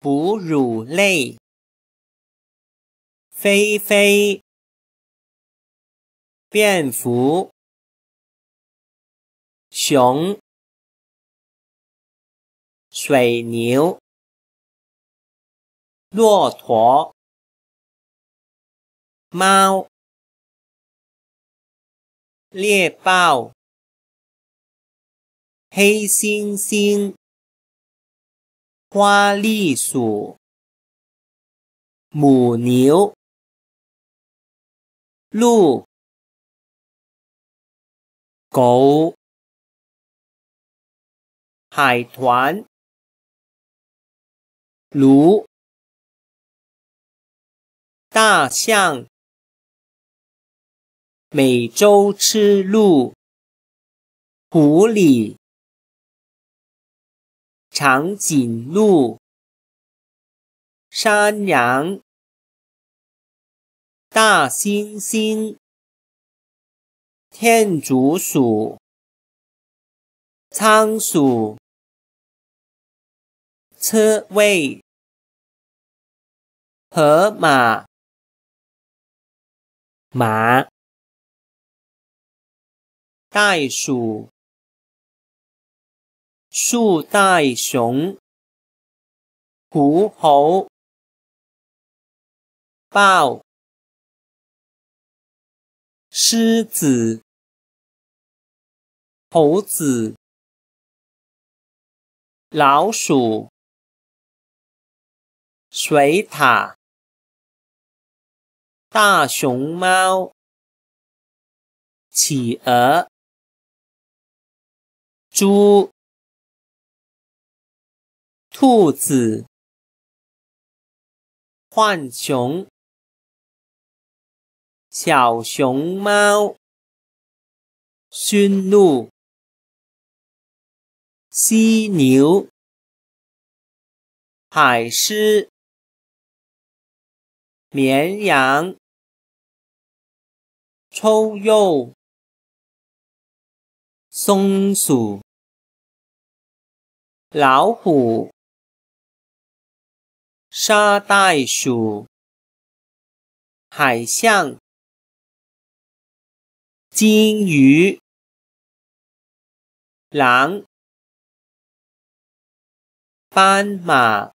哺乳类，飞飞，蝙蝠，熊，水牛，骆驼，猫，猎豹，黑猩猩。花栗鼠、母牛、鹿、狗、海豚、鹿、大象、美洲赤鹿、狐狸。长颈鹿、山羊、大猩猩、天竺鼠、仓鼠、刺猬、河马、马、袋鼠。树袋熊、狐猴、豹、狮子、猴子、老鼠、水獭、大熊猫、企鹅、猪。兔子、浣熊、小熊猫、驯鹿、犀牛、海狮、绵羊、臭鼬、松鼠、老虎。沙袋鼠、海象、金鱼、狼、斑马。